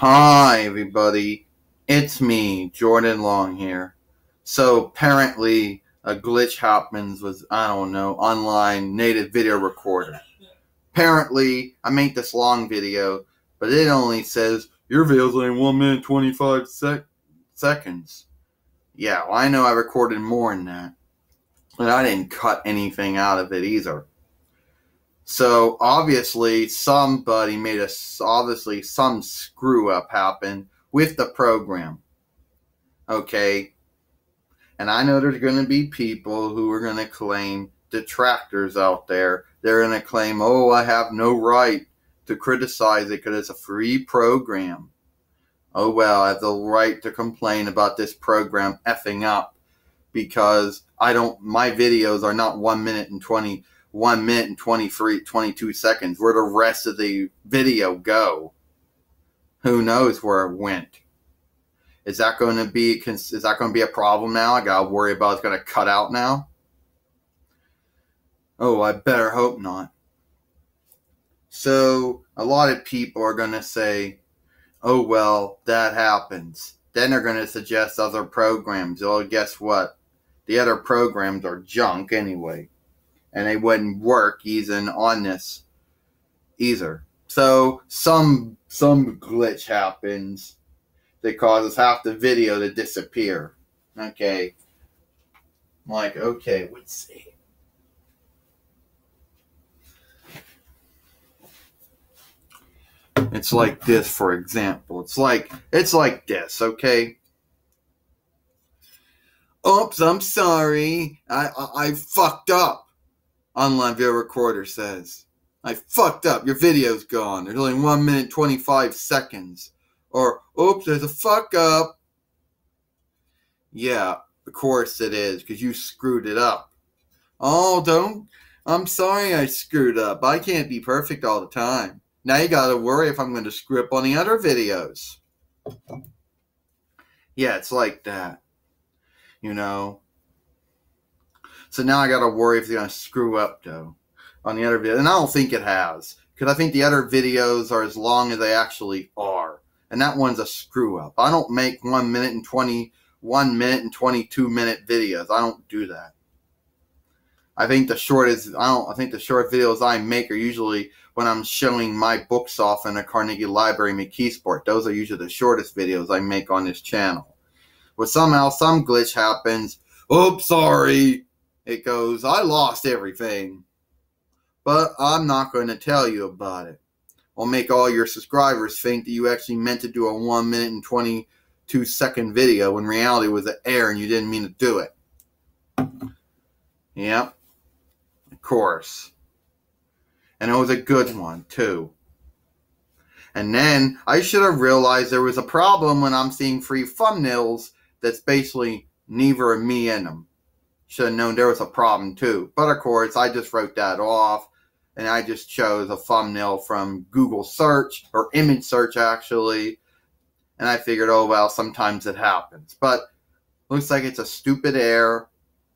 Hi, everybody. It's me, Jordan Long here. So, apparently, a glitch happens with, I don't know, online native video recorder. Apparently, I made this long video, but it only says, your video's only 1 minute 25 sec- seconds. Yeah, well, I know I recorded more than that. And I didn't cut anything out of it either. So obviously somebody made a obviously some screw up happen with the program. Okay. And I know there's going to be people who are going to claim detractors out there. They're going to claim, "Oh, I have no right to criticize it because it's a free program." Oh well, I have the right to complain about this program effing up because I don't my videos are not 1 minute and 20 one minute and 23, 22 seconds. Where the rest of the video go? Who knows where it went? Is that going to be is that going to be a problem now? I got to worry about it's going to cut out now. Oh, I better hope not. So, a lot of people are going to say, "Oh well, that happens." Then they're going to suggest other programs. Well, guess what? The other programs are junk anyway and it wouldn't work even on this either. So some some glitch happens that causes half the video to disappear. Okay. I'm like, okay, let's see. It's like this, for example. It's like it's like this, okay? Oops, I'm sorry. I I, I fucked up online video recorder says. I fucked up. Your video's gone. There's only 1 minute 25 seconds. Or, oops, there's a fuck up. Yeah, of course it is, because you screwed it up. Oh, don't. I'm sorry I screwed up. I can't be perfect all the time. Now you gotta worry if I'm to screw up on the other videos. Yeah, it's like that. You know, so now I got to worry if they're going to screw up, though, on the other video. And I don't think it has, because I think the other videos are as long as they actually are. And that one's a screw up. I don't make one minute and 20, one minute and 22 minute videos. I don't do that. I think the shortest, I don't, I think the short videos I make are usually when I'm showing my books off in a Carnegie Library McKeesport. Those are usually the shortest videos I make on this channel. But somehow some glitch happens. Oops, sorry it goes, I lost everything, but I'm not going to tell you about it. I'll make all your subscribers think that you actually meant to do a 1 minute and 22 second video when reality was an error and you didn't mean to do it. Yep, of course. And it was a good one, too. And then I should have realized there was a problem when I'm seeing free thumbnails that's basically neither of me in them should have known there was a problem too. But of course, I just wrote that off and I just chose a thumbnail from Google search or image search actually. And I figured, oh well, sometimes it happens. But looks like it's a stupid error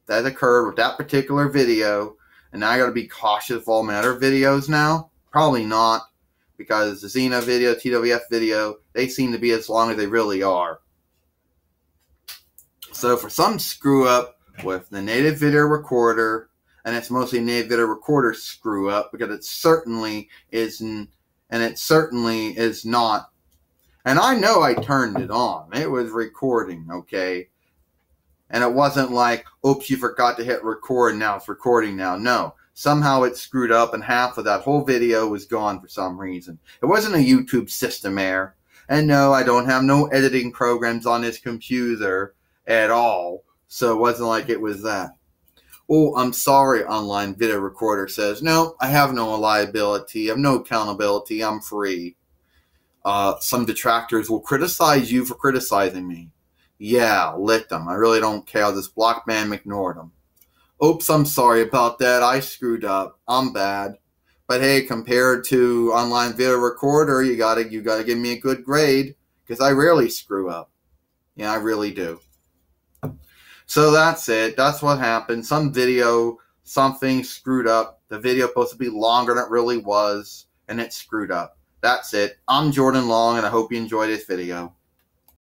that occurred with that particular video. And now I got to be cautious of all my other videos now. Probably not, because the Xena video, TWF video, they seem to be as long as they really are. So for some screw up, with the native video recorder, and it's mostly native video recorder screw up because it certainly isn't, and it certainly is not. And I know I turned it on. It was recording, okay? And it wasn't like, oops, you forgot to hit record, now it's recording now. No. Somehow it screwed up, and half of that whole video was gone for some reason. It wasn't a YouTube system error. And no, I don't have no editing programs on this computer at all. So it wasn't like it was that. Oh, I'm sorry, online video recorder says. No, I have no liability. I have no accountability. I'm free. Uh, some detractors will criticize you for criticizing me. Yeah, lick them. I really don't care. Just block them, ignore them. Oops, I'm sorry about that. I screwed up. I'm bad. But hey, compared to online video recorder, you gotta you gotta give me a good grade because I rarely screw up. Yeah, I really do. So that's it. That's what happened. Some video, something screwed up. The video supposed to be longer than it really was, and it screwed up. That's it. I'm Jordan Long, and I hope you enjoyed this video.